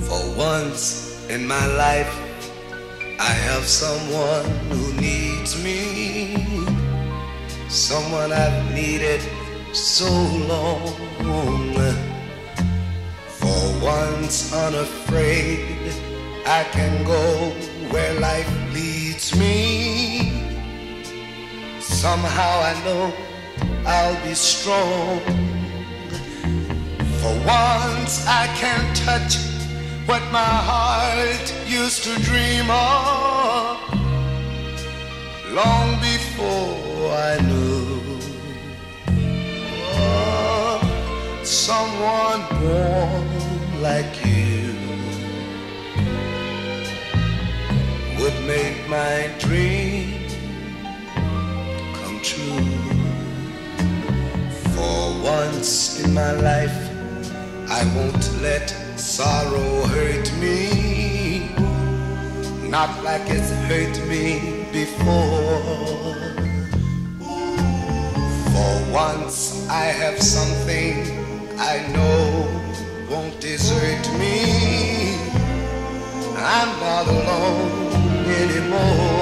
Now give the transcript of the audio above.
For once in my life, I have someone who needs me. Someone I've needed so long. For once unafraid, I can go where life leads me. Somehow I know I'll be strong. For once I can touch what my heart used to dream of long before I knew oh, someone born like you would make my dream come true. For once in my life, I won't let sorrow hurt me, not like it's hurt me before. For once I have something I know won't desert me. I'm not alone anymore.